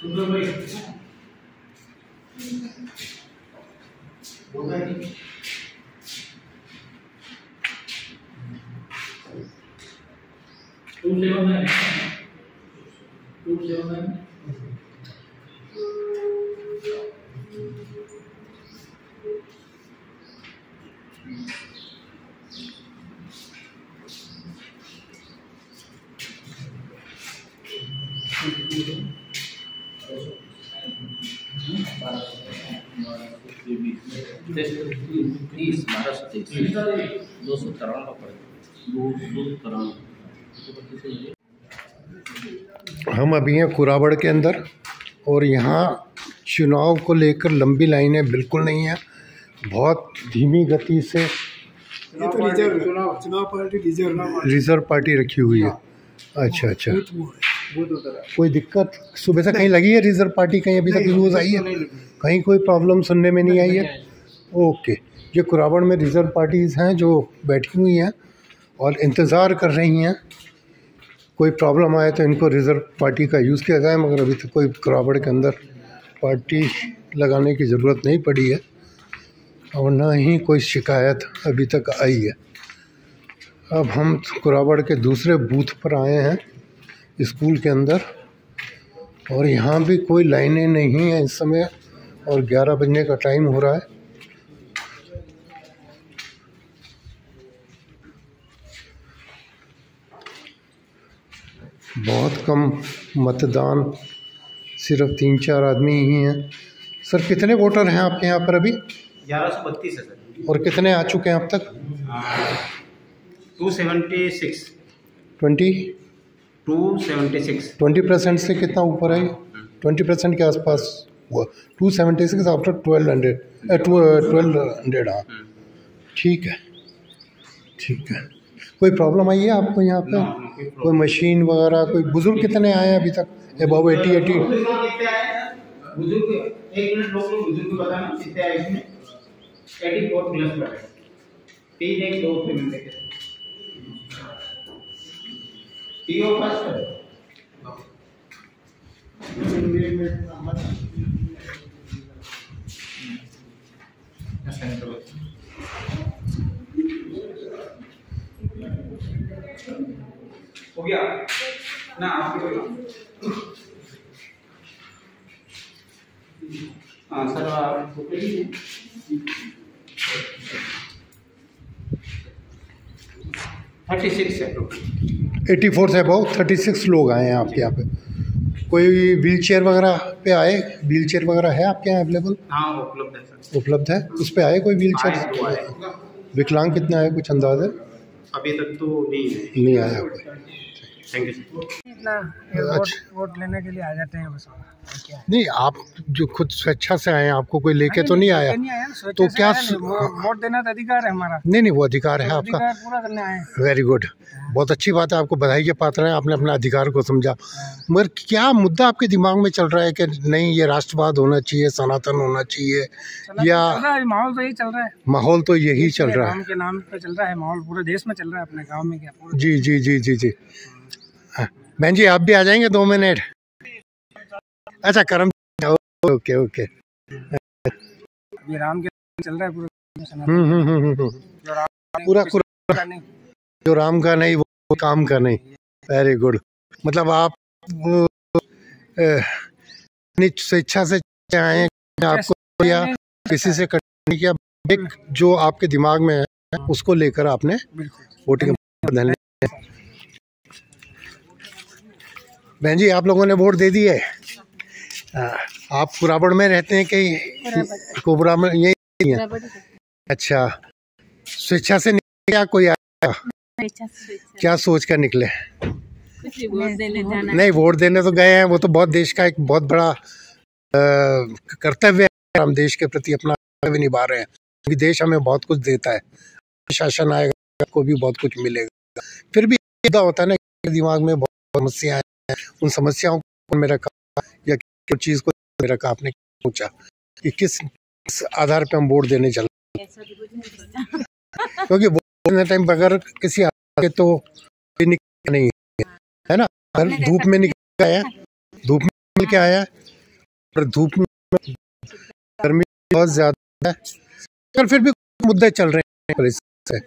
सुंदर भाई। हम अभी हैं कुराबड़ के अंदर और यहाँ चुनाव को लेकर लंबी लाइनें बिल्कुल नहीं हैं। बहुत धीमी गति से ये तो रिज़र्व चुनाव चुनाव पार्टी रिज़र्व रिज़र्व पार्टी रखी हुई है। अच्छा अच्छा। कोई दिक्कत? सुबह से कहीं लगी है रिज़र्व पार्टी? कहीं अभी तक न्यूज़ आई है? कहीं कोई प्रॉब्लम सुनने में नहीं आई है? ओके ये कुराबड़ में रिज़र्व पार्टीज़ हैं जो बैठी हुई हैं और इंतज़ार कर रही हैं। कोई प्रॉब्लम आए तो इनको रिज़र्व पार्टी का यूज़ किया जाए, मगर अभी तक तो कोई कुराबड़ के अंदर पार्टी लगाने की ज़रूरत नहीं पड़ी है, और ना ही कोई शिकायत अभी तक आई है। अब हम कुराबड़ के दूसरे बूथ पर आए हैं स्कूल के अंदर, और यहाँ भी कोई लाइनें नहीं हैं इस समय, और 11 बजने का टाइम हो रहा है। बहुत कम मतदान सिर्फ़ तीन चार आदमी ही हैं। सर कितने वोटर हैं आपके यहाँ पर अभी? ग्यारह सौ बत्तीस है सर। और कितने आ चुके हैं अब तक? Two seventy six twenty? Two seventy six twenty percent से कितना ऊपर है? ट्वेंटी परसेंट के आसपास हुआ। Two seventy six after twelve hundred twelve hundred हाँ। ठीक है। ठीक है। कोई प्रॉब्लम आई है आपको यहाँ पे? कोई मशीन वगैरह कोई बुज़ुर्ग कितने आए हैं अभी तक? अबाउ एटी एटी कितने आए हैं बुज़ुर्ग एक मिनट रोक लो बुज़ुर्ग बताना कितने आए इसमें एटी फोर प्लस वाले तीन एक दो पेमेंट देखे टीओ फ़र्स्ट है हो गया ना आपके कोई काम हाँ सर आप थर्टी सिक्स है। टोटल एटी फोर से अबाउ थर्टी सिक्स लोग आए हैं आपके यहाँ पे। कोई व्हील चेयर वगैरह पे आए? व्हील चेयर वगैरह है आपके यहाँ अवेलेबल हाँ उपलब्ध है उपलब्ध है? उस पर आए कोई व्हील चेयर विकलांग कितना है कुछ अंदाज़? है अभी तक तो नहीं है नहीं आया कोई थैंक यू अच्छा। वोट लेने के लिए आ जाते हैं बस है? नहीं आप जो खुद स्वेच्छा से आए आपको कोई लेके तो नहीं आया? नहीं आया तो क्या वोट देना तो अधिकार है हमारा। नहीं नहीं वो अधिकार है आपका। पूरा करने आए वेरी गुड बहुत अच्छी बात है आपको बधाई के पात्र हैं आपने अपने अधिकार को समझा। मगर क्या मुद्दा आपके दिमाग में चल रहा है कि नहीं ये राष्ट्रवाद होना चाहिए सनातन होना चाहिए या है माहौल तो यही चल रहा है। माहौल तो यही चल रहा है। नाम पे चल रहा है माहौल पूरे देश में चल रहा है अपने गाँव में क्या जी जी जी जी जी। हाँ, बहन जी आप भी आ जाएँगे दो मिनट? अच्छा करम ओके ओके। राम के चल रहा है पूरे। देश में सनातन हम्म हम्म हम्म। जो राम पूरा पूरा का नहीं जो राम का नहीं वो काम का नहीं। वेरी गुड मतलब आप अपनी स्वेच्छा से आए आपको या किसी से करने की अब एक जो आपके दिमाग में है उसको लेकर आपने वोटिंग बदलने बहन जी आप लोगों ने वोट दे दी है आ, आप कुराबड़ में रहते हैं कि कोबरा में यही है। अच्छा। स्वेच्छा से निकले क्या कोई आया? क्या सोच कर निकले? वोट नहीं वोट देने तो गए हैं। वो तो बहुत देश का एक बहुत बड़ा कर्तव्य है। हम देश के प्रति अपना कर्तव्य निभा रहे हैं। क्योंकि देश हमें बहुत कुछ देता है। शासन आएगा को भी बहुत कुछ मिलेगा। फिर भी होता है ना दिमाग में बहुत समस्याएँ हैं उन समस्याओं को में रखा या किस चीज़ को में रखा आपने सोचा कि किस किस आधार पे हम वोट देने चल क्योंकि टाइम बगैर किसी आगे तो निकल नहीं है। है ना? धूप में निकल आया धूप में निकल के आया और धूप में गर्मी बहुत ज़्यादा है पर फिर भी मुद्दे चल रहे हैं से।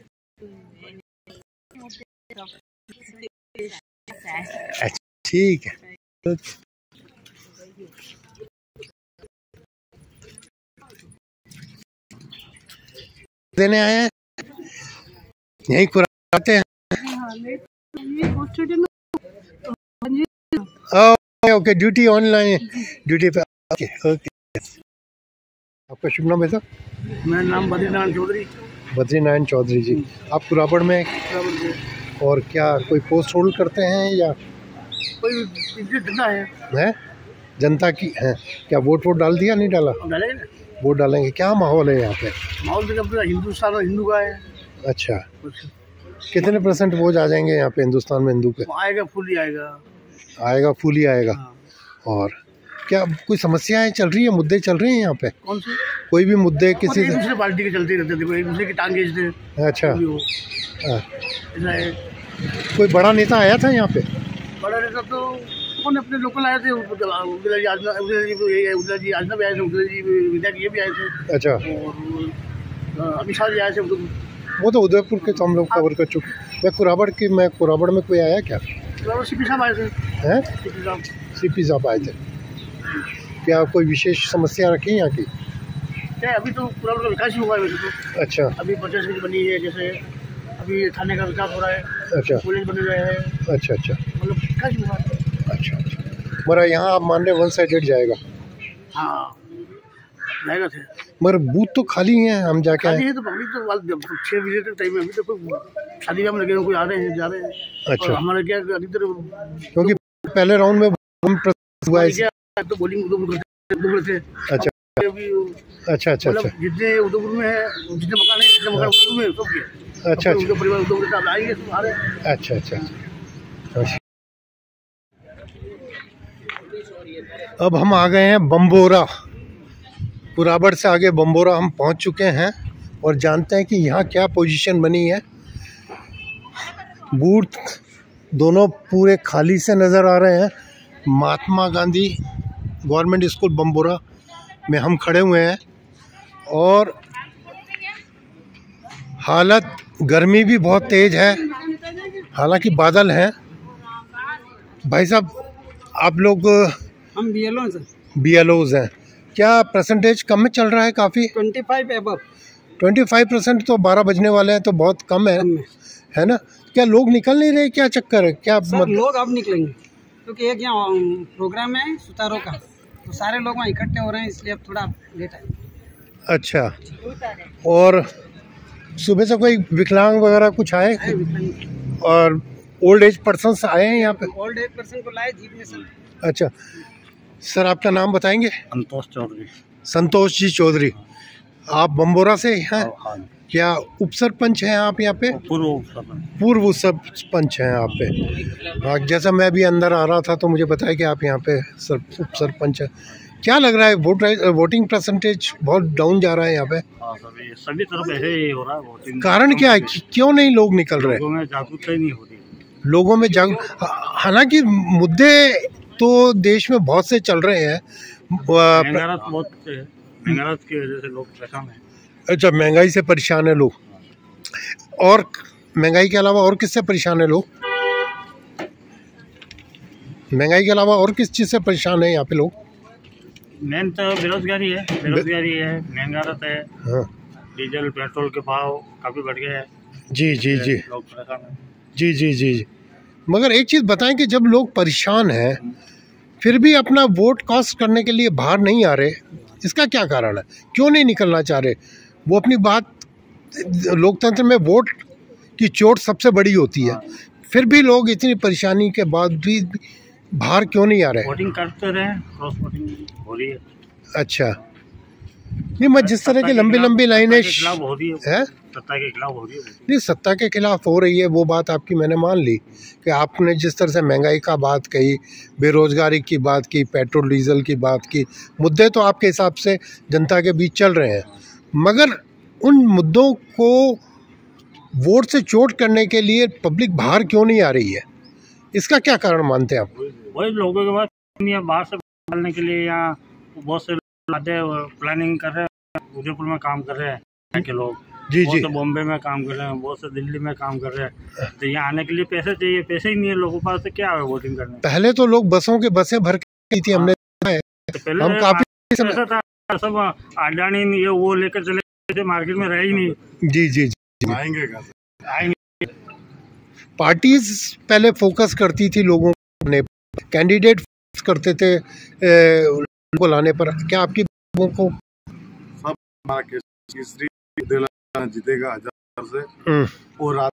अच्छा। ठीक है। देने आए हैं? यही कुराते हैं। Okay okay duty online duty पे ओके ओके। आपका शुभ नाम है सर मेरा नाम बद्रीनारायण चौधरी। बद्री नारायण चौधरी जी आप कुराबड़ में और क्या कोई पोस्ट होल्ड करते हैं या कोई है। है? जनता की है। क्या वोट वोट डाल दिया? नहीं डाला? डालेंगे ना। वोट डालेंगे। क्या माहौल है यहाँ पे? माहौल तो अपना हिंदुस्तान और हिंदू का है। अच्छा। कितने परसेंट वोट आ जाएँगे यहाँ पे हिंदुस्तान में हिंदू के? आएगा फुल ही आएगा। आएगा फूल ही आएगा। हाँ। और क्या कोई समस्याएँ चल रही है? मुद्दे चल रहे हैं यहाँ पे? कौन से? कोई भी मुद्दे किसी किसी दूसरे पार्टी के चलते रहते थे कोई एक दूसरे की टांग अच्छा। हाँ। है। कोई बड़ा नेता आया था यहाँ पे? बड़ा नेता तो कौन अपने लोकल आए थे? उदला जी आजना उदला जी उदला जी आजना भी आए थे उदला जी विधायक ये भी आए थे। अच्छा। और अमित शाह जी आए थे वो तो उदयपुर के तो हम लोग कवर कर चुके। मैं कुराबड़ की मैं कुराबड़ में कोई आया क्या? सी साहब आए थे। है? सी पी साहब। आए थे। क्या कोई विशेष समस्या रखी यहाँ की? क्या अभी तो पूरा पूरा विकास ही हुआ है वैसे तो। अच्छा। अभी समिति बनी है जैसे अभी थाने का विकास हो रहा है। अच्छा। कॉलेज बन रहे हैं। अच्छा अच्छा। मतलब विकास ही हुआ है। अच्छा अच्छा। मगर यहाँ आप मान रहे वन साइडेड जाएगा। हाँ। जाएगा थे मगर बूथ तो खाली हैं हम जाके आए है तो अभी तो वाल- छः बजे तक टाइम है अभी तो कोई शादी में लगे कोई आ रहे हैं जा रहे हैं। अच्छा। हमारा क्या अधिकतर क्योंकि पहले राउंड में हम हुआ है तो बॉलिंग से अच्छा। अभी अच्छा अच्छा मतलब अच्छा। जितने उधमपुर में है जितने मकान है जितने मकान उधमपुर में सब के अच्छा उनके अच्छा। परिवार उधमपुर से अब आएँगे अच्छा अच्छा अच्छा। अच्छा। अब हम आ गए हैं बम्बोरा। पुराबड़ से आगे बम्बोरा हम पहुँच चुके हैं और जानते हैं कि यहाँ क्या पोजीशन बनी है। बूथ दोनों पूरे खाली से नज़र आ रहे हैं। महात्मा गांधी गवर्नमेंट स्कूल बम्बोरा में हम खड़े हुए हैं और हालत गर्मी भी बहुत तेज़ है। हालाँकि बादल हैं। भाई साहब आप लोग हम बी एल बी हैं क्या परसेंटेज कम में चल रहा है काफ़ी? Twenty five above twenty five percent तो बारह बजने वाले हैं तो बहुत कम है। है। ना? क्या लोग निकल नहीं रहे क्या चक्कर है? क्या सर मतलब लोग अब निकलेंगे क्योंकि एक यहाँ प्रोग्राम है सुतारों का। तो सारे लोग वहाँ इकट्ठे हो रहे हैं इसलिए अब थोड़ा लेट है अच्छा। और सुबह से कोई विकलांग वगैरह कुछ आए? और ओल्ड एज पर्सन आए हैं यहाँ पे? ओल्ड एज पर्सन को लाए जीप में सर। अच्छा। सर आपका नाम बताएँगे? संतोष चौधरी। संतोष जी चौधरी। आप बम्बोरा से हैं? हाँ क्या उप सरपंच हैं आप यहाँ पे? पूर्व सरपंच पूर्व उप सरपंच हैं आप पे। हाँ, जैसा मैं भी अंदर आ रहा था तो मुझे बताया कि आप यहाँ पे सर उप सरपंच हैं। क्या लग रहा है वोट वोटिंग परसेंटेज बहुत डाउन जा रहा है यहाँ पे। हाँ सभी सभी तरफ़ ऐसे ही हो रहा है कारण क्या है? क्यों नहीं लोग निकल रहे? लोगों में जागरूकता ही नहीं हो रही। लोगों में जाग हालाँकि मुद्दे तो देश में बहुत से चल रहे हैं। आ, महँगाई बहुत है महँगाई की वजह से लोग परेशान हैं। अच्छा महँगाई से परेशान है लोग। और महँगाई के अलावा और किससे परेशान है लोग? महँगाई के अलावा और किस चीज़ से परेशान है यहाँ पे लोग? मेन तो बेरोजगारी है बेरोजगारी है महँगाई है। हाँ। डीजल पेट्रोल के भाव काफ़ी बढ़ गए हैं। जी जी जी। लोग परेशान हैं। जी जी जी जी। मगर एक चीज़ बताएँ कि जब लोग परेशान हैं फिर भी अपना वोट कास्ट करने के लिए बाहर नहीं आ रहे इसका क्या कारण है? क्यों नहीं निकलना चाह रहे? वो अपनी बात लोकतंत्र में वोट की चोट सबसे बड़ी होती है। फिर भी लोग इतनी परेशानी के बाद भी बाहर क्यों नहीं आ रहे? वोटिंग करते रहे क्रॉस वोटिंग हो रही है। अच्छा। नहीं मैं जिस तरह की लंबी लंबी लाइनें के खिलाफ हो रही है है? सत्ता के खिलाफ हो रही है नहीं सत्ता के खिलाफ हो रही है वो बात आपकी मैंने मान ली कि आपने जिस तरह से महँगाई का बात कही बेरोजगारी की बात की पेट्रोल डीजल की बात की मुद्दे तो आपके हिसाब से जनता के बीच चल रहे हैं। मगर उन मुद्दों को वोट से चोट करने के लिए पब्लिक बाहर क्यों नहीं आ रही है? इसका क्या कारण मानते हैं आप? वही लोगों के पास बाहर से डालने के लिए यहाँ बहुत से लोग आते हैं प्लानिंग कर रहे हैं उदयपुर में काम कर रहे हैं के लोग। जी जी। बॉम्बे में काम कर रहे हैं बहुत से दिल्ली में काम कर रहे हैं। तो यहाँ आने के लिए पैसे चाहिए पैसे ही नहीं है लोगों पास तो क्या है वोटिंग करने? पहले तो लोग बसों के बसें भर के थी हमने तो पहले हम काफ़ी समय था सब अडानी ये वो लेकर चले थे मार्केट में रहे ही नहीं। जी जी जी आएँगे आएँगे। पार्टीज़ पहले फोकस करती थी लोगों ने कैंडिडेट करते थे को लाने पर। क्या आपकी लोगों को दिला जीतेगा हज़ार से। हम्म, और रात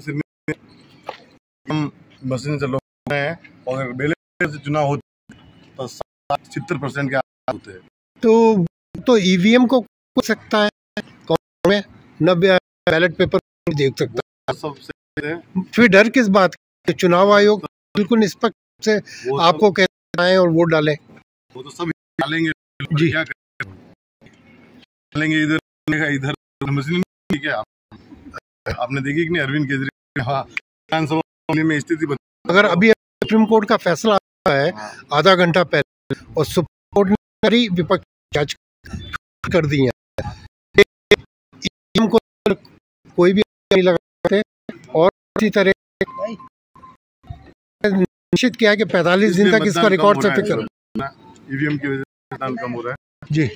से हम मशीन से लोग हैं और अगर बेले से चुनाव होता तो साठ छिहत्तर परसेंट के होते। हैं तो तो ईवीएम को सकता है? कौन में न बैलेट पेपर देख सकता सबसे फिर डर किस बात का? चुनाव आयोग बिल्कुल निष्पक्ष से आपको कहते हैं और वोट डालें। वो तो सब डालेंगे। जी। क्या डालेंगे इधर इधर मशीन नहीं क्या। आपने देखी कि नहीं अरविंद केजरीवाल? हाँ विधानसभा में स्थिति अगर अभी सुप्रीम कोर्ट का फैसला आया है आधा घंटा पहले और सुप्रीम कोर्ट ने सारी विपक्ष जाँच कर दी है। को कोई भी नहीं और इसी तरह निश्चित किया कि 45 दिन तक इसका रिकॉर्ड सर्टिफिकेट ईवीएम की वजह से मतदान कम हो रहा है। जी।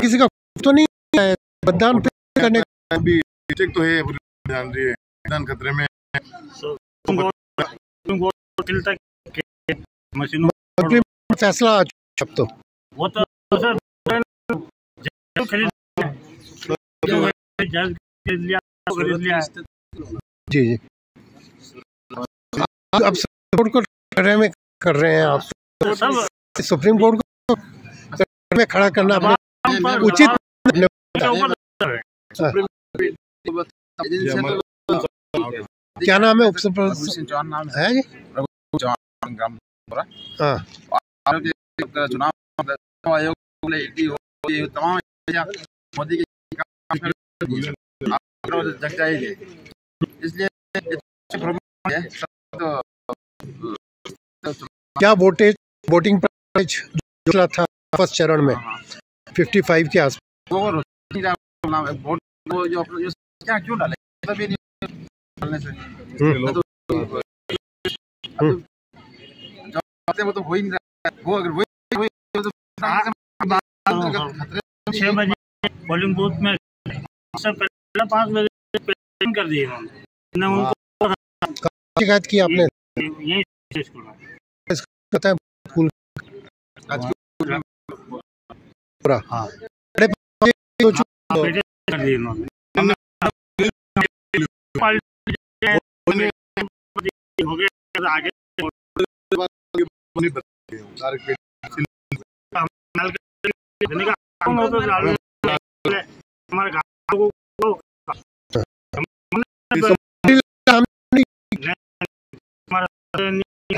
किसी का तो नहीं है। मतदान करने अभी चेक तो है पूरी जान रही मतदान खतरे में फैसला आ चुका अब तो। वो तो सर जज खरीद खरीद लिया खरीद लिया जी जी। सुप्रीम कोर्ट को खड़े में कर रहे हैं आप। तो सुप्रीम कोर्ट को में खड़ा करना अपने उचित क्या नाम है उपसुपर है। जी? हाँ। चुनाव आयोग तमाम मोदी के जग जाएगी इसलिए क्या वोटेज वोटिंग जो था फ़र्स्ट चरण में 55 के आस वोट वो जो अपना जो क्या क्यों डाले? तभी नहीं डालने से हम्म, तो वो तो हो ही नहीं रहा वो अगर वही तो बजे पोलिंग बूथ में सब पहले पाँच बजे कर दी इन्होंने। ने उनको शिकायत की आपने। यही स्कूल में पता है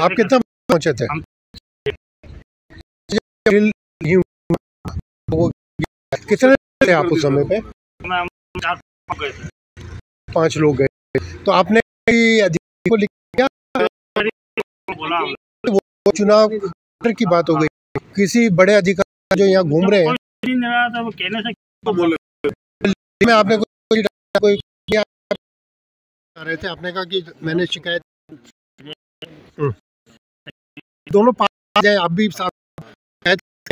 आप कितना पहुँचे थे? कितने थे आप उस समय पे? पाँच लोग गए तो आपने को वो चुनाव की बात हो गई। किसी बड़े अधिकारी जो यहाँ घूम रहे हैं। आपने कोई कोई क्या रहे थे? आपने कहा कि मैंने शिकायत। दोनों पास जाए आप भी साथ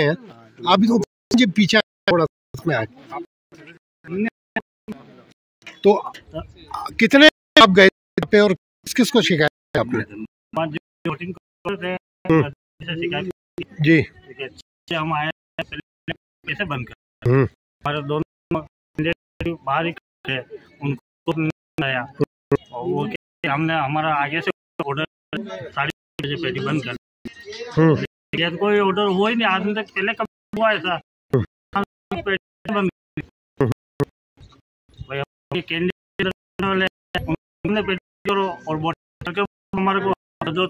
हैं आप भी तो पीछे थोड़ा उसमें आए। तो कितने आप गए पे और किस किस को शिकायत आपने? जो हम्म। जी। हम आए कैसे बंद कर हम्म। हमारे दोनों बाहर ही उनको आया और वो हमने हमारा आगे से ऑर्डर साढ़े बजे पेटी बंद कर। हम्म। दिया। कोई ऑर्डर हुआ ही नहीं आज तक पहले कब हुआ ऐसा? पेटी बंद भाई हम वाले पेटी करो और वोटर के हमारे को जो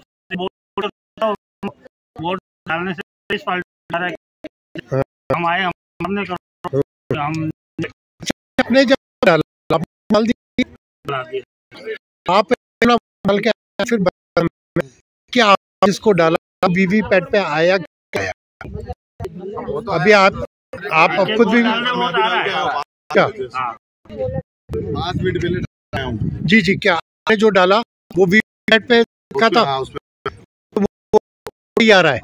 वोट डालने से इस पार्टी है हम आए हम- हमने करो। हम अपने जब डाला दिया। आप फिर क्या जिसको डाला वीवी पैड पे आया क्या? आया? अभी आप आप अब खुद भी क्या? जी जी क्या आपने जो डाला वो वीवी पैड पे लिखा था? हाँ, ही आ रहा है।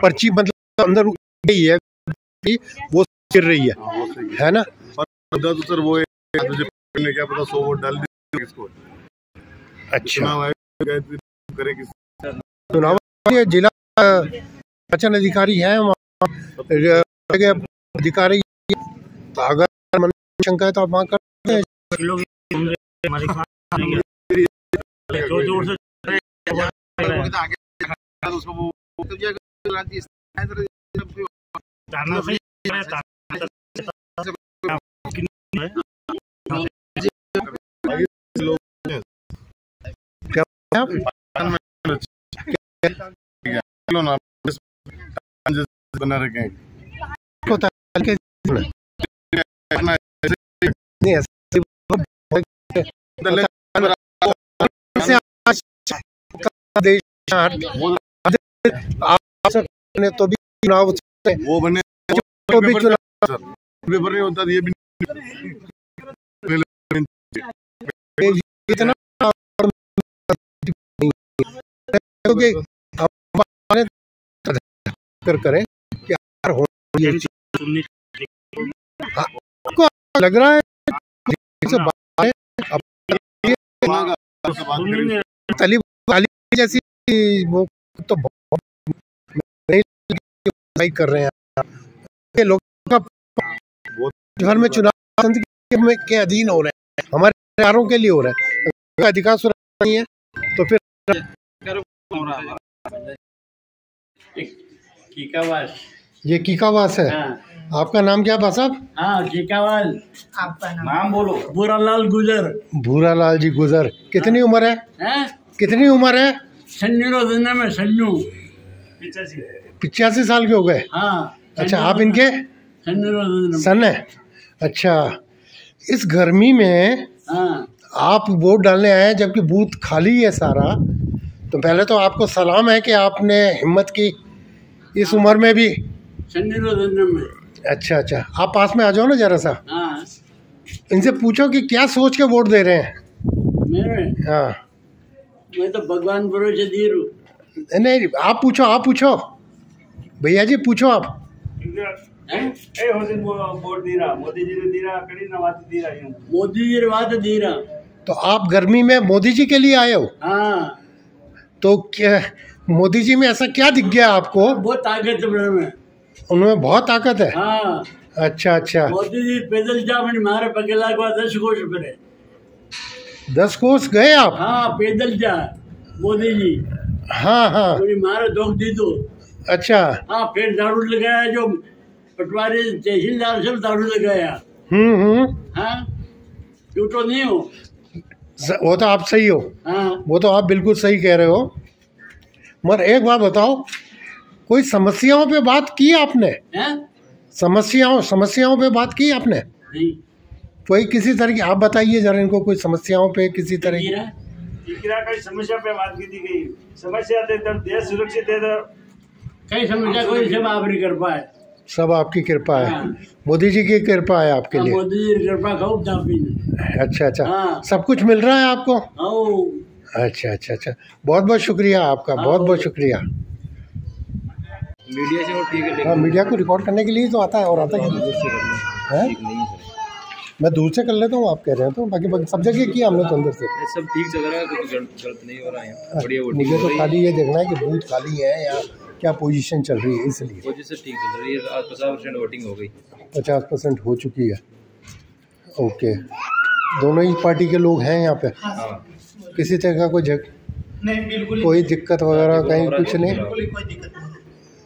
पर्ची मतलब अंदर गई है वो गिर रही है। हाँ, वो ना? तो सर वो क्या पता सौ वोट डाल दी किसको अच्छा। चुनाव जिला निर्वाचन अधिकारी है वहाँ अधिकारी तो अगर मन शंका है तो आप वहाँ कर है। क्या आप? बना रखे ने तो भी चुनाव वो बने तो भी चुनाव पेपर नहीं होता ये भी इतना क्योंकि कर करें कि हो ये आपको लग रहा है से बात जैसी वो तो कर रहे हैं ये लोग का घर में चुनाव के अधीन हो रहे हैं, हमारे अधिकारों के लिए हो रहा है। अधिकार सुरक्षा नहीं है तो फिर कीकावास। ये कीकावास है। हाँ। आपका नाम क्या बा साहब हाँ कीकावास। आपका नाम। नाम बोलो। बुरालाल गुजर। भूरालाल जी गुजर। कितनी उम्र है? हैं? कितनी उम्र है? सन्नू रो दिन में सन्नू। पिछासी पिचासी साल के हो गए। हाँ। अच्छा आप इनके? सन है। अच्छा इस गर्मी में हाँ। आप वोट डालने आए हैं जबकि बूथ खाली है सारा। तो पहले तो आपको सलाम है कि आपने हिम्मत की। इस उम्र में भी? में। अच्छा अच्छा। आप पास में आ जाओ ना जरा सा। हाँ। इनसे पूछो कि क्या सोच के वोट दे रहे हैं। मेरे? हाँ। मैं तो भगवान भरोसे दी रू नहीं आप पूछो आप पूछो। भैया जी पूछो आप। हैं? ए हो दिन वोट दी रहा। मोदी जी ने दी रहा कड़ी नवाज़ दी रहा यूँ मोदी जी बात दी रहा। तो आप गर्मी में मोदी जी के लिए आए हो? हाँ। तो क्या मोदी जी में ऐसा क्या दिख गया आपको? बहुत ताकत है में। उनमें बहुत ताकत है? हाँ। अच्छा अच्छा। मोदी जी पैदल जा मैंने मारे को दस फिरे दस कोस गए आप? हाँ पैदल जा मोदी जी। हाँ हाँ। पूरी मारे दोग दी तो। अच्छा। हाँ फिर दारू लगाया जो पटवारी तहसीलदार सब दारू लगाया। हम्म हम्म। हाँ। झूठो नहीं हो? वो तो आप सही हो। हाँ। वो तो आप बिल्कुल सही कह रहे हो। मगर एक बात बताओ कोई समस्याओं पे बात की आपने? हैं? समस्याओं समस्याओं पे बात की आपने? कोई किसी तरह की आप बताइए जरा इनको कोई समस्याओं पे किसी तरह की? समस्या पे बात की थी गई समस्या थे तब देश सुरक्षित है तो कई समस्या कोई सब आप नहीं कर पाए। सब आपकी कृपा है। हाँ। मोदी जी की कृपा है आपके हाँ, लिए। मोदी जी की कृपा खूब अच्छा अच्छा। हाँ। सब कुछ मिल रहा है आपको? अच्छा अच्छा अच्छा। बहुत बहुत शुक्रिया आपका बहुत बहुत शुक्रिया। मीडिया से और ठीक है हाँ मीडिया को रिकॉर्ड करने के लिए तो आता है और आता है? हैं? मैं दूर से कर लेता हूँ आप कह रहे हैं तो बाकी बाकी सब जगह किया हमने तो अंदर से। सब ठीक चल रहा है कुछ गलत नहीं हो रहा है। बढ़िया वोटिंग मुझे तो है। खाली ये देखना है कि बूथ खाली है या क्या पोजीशन चल रही है इसलिए। वजह ठीक चल रही है पचास परसेंट वोटिंग हो गई। पचास परसेंट हो चुकी है। ओके दोनों ही पार्टी के लोग हैं यहाँ पे? हाँ। किसी तरह का कोई जग नहीं बिल्कुल कोई दिक्कत वगैरह कहीं कुछ नहीं। कोई कोई दिक्कत नहीं।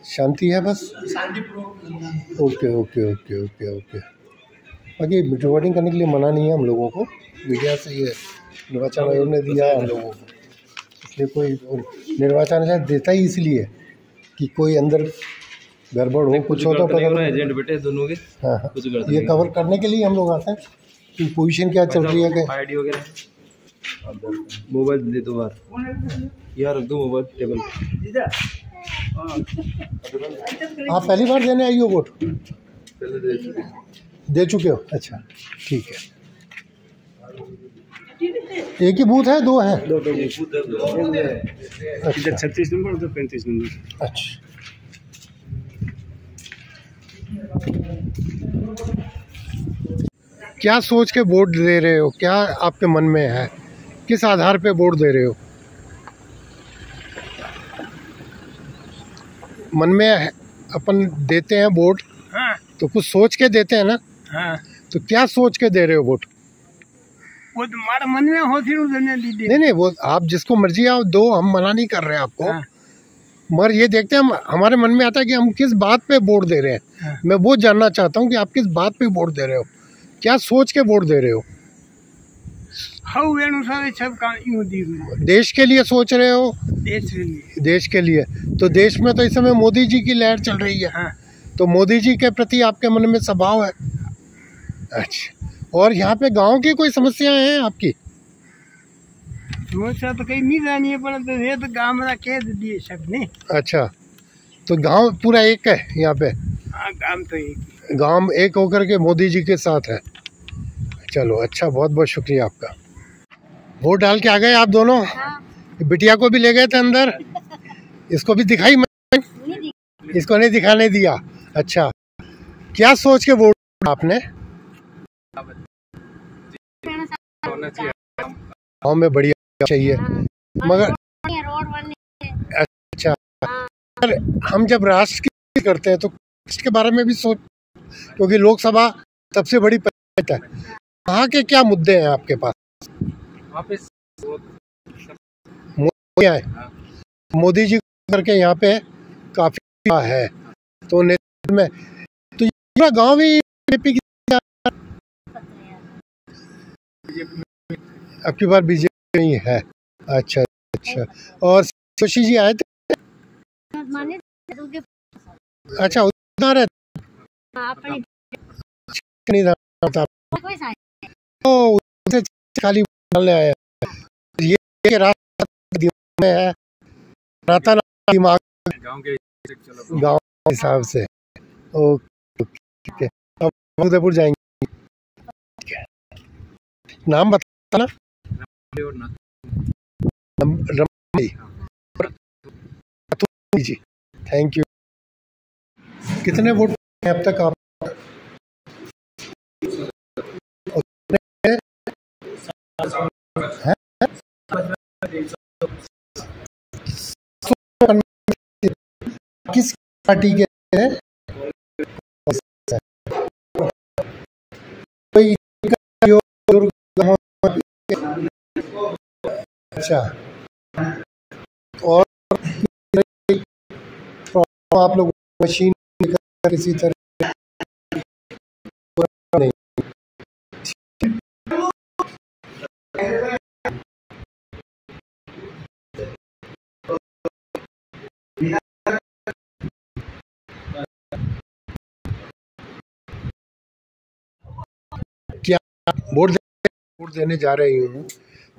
शांति है बस? Okay okay okay okay okay. बाकी रिकॉर्डिंग करने के लिए मना नहीं है हम लोगों को। मीडिया से ये निर्वाचन आयोग ने दिया है। हम लोगों को इसलिए कोई निर्वाचन आयोग देता ही इसलिए कि कोई अंदर गड़बड़ हो कुछ हो तो पता नहीं एजेंट बेटे दोनों के। हाँ हाँ। ये कवर करने के लिए हम लोग आते हैं कि पोजीशन क्या चल रही है कि आईडी वगैरह। मोबाइल दे दो बार। यार रख दो मोबाइल टेबल। आप पहली बार देने आई हो वोट? दे चुके हो। अच्छा ठीक है। एक ही बूथ है दो है? दो दो दो अच्छा। छत्तीस नंबर उधर पैंतीस नंबर। अच्छा। क्या सोच के वोट दे रहे हो? क्या आपके मन में है? किस आधार पे वोट दे रहे हो? मन में अपन देते हैं वोट हाँ। तो कुछ सोच के देते हैं ना? हाँ। तो क्या सोच के दे रहे हो वोट? वो तुम्हारे मन में हो फिर उधर दीदी नहीं नहीं वो आप जिसको मर्ज़ी आप दो हम मना नहीं कर रहे हैं आपको। हाँ। मगर ये देखते हैं हम हमारे मन में आता है कि हम किस बात पे वोट दे रहे हैं। हाँ। मैं वो जानना चाहता हूँ कि आप किस बात पे वोट दे रहे हो। क्या सोच के वोट दे रहे हो? अनुसार सब काम देश के लिए सोच रहे हो? देश के लिए। देश के लिए। तो देश में तो इस समय मोदी जी की लहर चल रही है। हाँ। तो मोदी जी के प्रति आपके मन में स्वभाव है? अच्छा। और यहाँ पे गाँव की कोई समस्याएँ हैं आपकी? समस्या तो कहीं नहीं जानी है पर तो ये तो गाँव में कह दिए सबने। अच्छा। तो गाँव पूरा एक है यहाँ पे? हाँ काम तो एक गाँव एक होकर के मोदी जी के साथ है। चलो अच्छा बहुत बहुत शुक्रिया आपका। वोट डाल के आ गए आप दोनों। बिटिया को भी ले गए थे अंदर। इसको भी दिखाई मैं इसको नहीं दिखाने दिया। अच्छा। क्या सोच के वोट आपने? गाँव में बढ़िया चाहिए। मगर अच्छा। पर हम जब राष्ट्र की करते हैं तो राष्ट्र के बारे में भी सोच क्योंकि लोकसभा सबसे बड़ी पंचायत है। वहाँ के क्या मुद्दे हैं आपके पास? वहाँ मोदी आए मोदी जी करके यहाँ पे काफ़ी है। तो नेतृत्व में तो पूरा गाँव ही बीजेपी की अब की बार बीजेपी नहीं है। अच्छा अच्छा। और शशि जी आए थे? अच्छा उधर है। नहीं था। ओ खाली डालने आया। ये दिमाग के हिसाब से। ओके अब उदयपुर जाएँगे। नाम बताना। जी थैंक यू कितने वोट अब तक आप? किस पार्टी के हैं? अच्छा और आप लोग मशीन किसी तरह वोट दे- वोट देने जा रही हूँ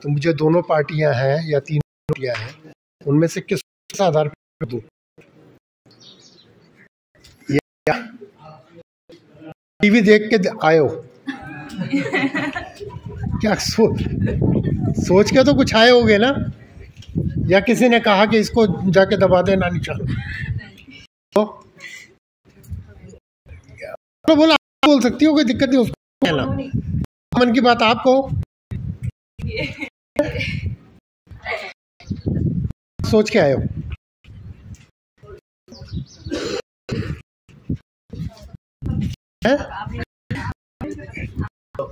तो मुझे दोनों पार्टियाँ हैं या तीन पार्टियाँ हैं उनमें से किस आधार पर दूँ? टीवी देख के आयो। क्या सो, सोच के तो कुछ आए होगे ना? या किसी ने कहा कि इसको जाके दबा देना निशान? तो तो बोला, आप बोल सकती हो, कोई दिक्कत नहीं, उसको कहना। मन की बात आपको सोच के हो।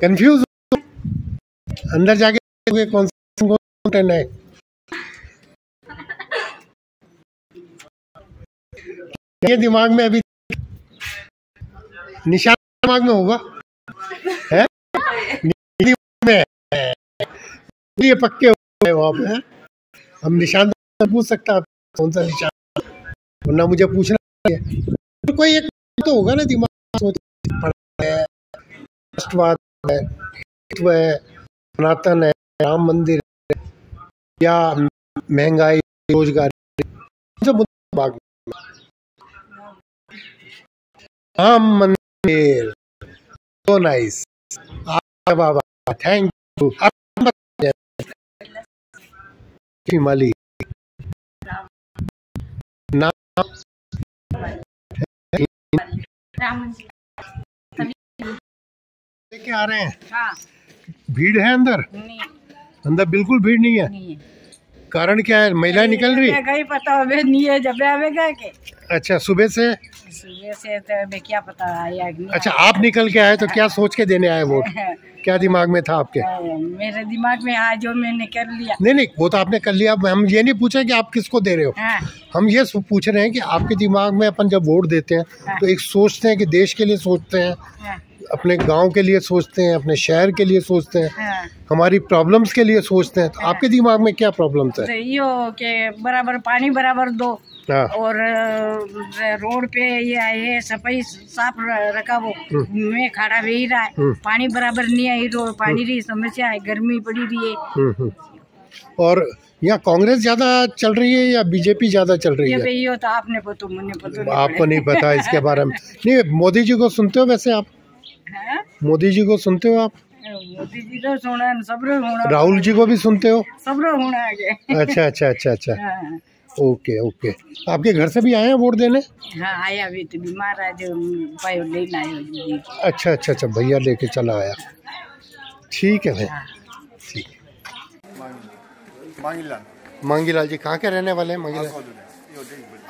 कंफ्यूज अंदर जाके कौन सा है। ये दिमाग में अभी निशान दिमाग में होगा है में ये पक्के हो गए वहाँ पे, हैं। हम निशान तो पूछ सकता आप कौन सा निशान वरना मुझे पूछना है तो कोई एक तो होगा ना दिमाग सोच है, राष्ट्रवाद है है, सनातन है, राम मंदिर या महँगाई, रोजगारी कौन सा मुद्दा बाग में? राम मंदिर। so नाइस बाबा थैंक यू माली। नाम? लेके आ रहे हैं। हाँ। भीड़ है अंदर? नहीं। अंदर बिल्कुल भीड़ नहीं है। नहीं कारण क्या है? महिला निकल रही है? कहीं पता हो नहीं है जब आवेगा के अच्छा सुबह से? सुबह से तो हमें क्या पता आया अच्छा आप निकल के आए तो क्या सोच के देने आए वोट क्या दिमाग में था आपके? मेरे दिमाग में आज जो मैंने कर लिया। नहीं नहीं वो तो आपने कर लिया। हम ये नहीं पूछे कि आप किसको दे रहे हो। हाँ। हम ये पूछ रहे हैं कि आपके दिमाग में अपन जब वोट देते हैं। तो एक सोचते हैं कि देश के लिए सोचते हैं। हाँ। अपने गाँव के लिए सोचते हैं अपने शहर के लिए सोचते हैं हाँ। हमारी प्रॉब्लम्स के लिए सोचते हैं। तो आपके दिमाग में क्या प्रॉब्लम्स है? तो यो के बराबर पानी बराबर दो। हाँ। और रोड पे ये ये सफ़ाई साफ़ रखा वो में खड़ा रही रहा है। हम्म। पानी बराबर नहीं आई रोड पानी की समस्या है गर्मी पड़ी रही है। हम्म, हम्म। और यहाँ कांग्रेस ज़्यादा चल रही है या बीजेपी ज़्यादा चल रही है? भाई यो तो आपने पता मुझे पता आपको नहीं पता इसके बारे में। नहीं मोदी जी को सुनते हो वैसे आप? हाँ? मोदी जी को सुनते हो आप? मोदी जी तो सुना सबरो होना राहुल जी को भी सुनते हो? सबरो होना अच्छा अच्छा अच्छा अच्छा। हाँ। Okay okay. आपके घर से भी आए हैं वोट देने? हाँ आया भी तो बीमार है जो लेना आयो अच्छा अच्छा अच्छा भैया लेके चला आया। ठीक है भाई ठीक मांगीलाल। मांगीलाल जी कहाँ के रहने वाले हैं मांगीलाल?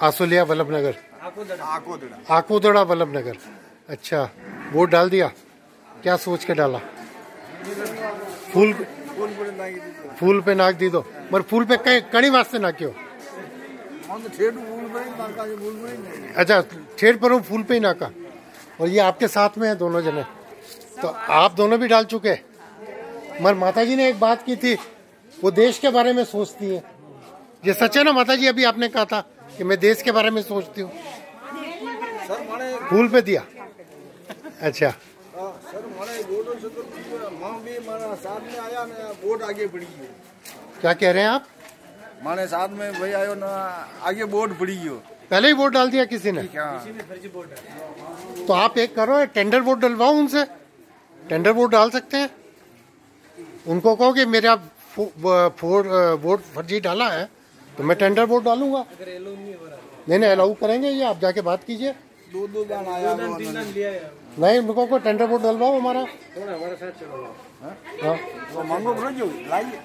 आसोलिया वल्लभ नगर आकोदड़ा आकोदड़ा वल्लभ नगर अच्छा। वोट डाल दिया। क्या सोच के डाला? फूल फूल पे नाक दी दो। मगर फूल पे कड़ी वास्ते ना क्यों। अच्छा ठेठ पर हूँ, फूल पे ही नाका। और ये आपके साथ में है दोनों जने। तो आप दोनों भी डाल चुके मगर माता जी ने एक बात की थी, वो देश के बारे में सोचती है। ये सच है ना माता जी अभी आपने कहा था कि मैं देश के बारे में सोचती हूँ। फूल पे दिया। अच्छा। सर से तो माँ भी मारा साथ में आया ना वोट आगे बढ़ी है क्या कह रहे हैं आप? माने साथ में भाई आयो ना आगे वोट बढ़ी हो पहले ही वोट डाल दिया किसी ने? क्या तो आप एक करो टेंडर वोट डलवाओ उनसे। टेंडर वोट डाल सकते हैं। उनको कहो कि मेरा फोर वोट फर्जी डाला है तो मैं टेंडर वोट डालूँगा। नहीं नहीं अलाउ करेंगे ये आप जाके बात कीजिए। दो दो दान आया नहीं मेरे को टेंडर बोर्ड डलवाओ हमारा। हाँ। वो मांगो लाइए।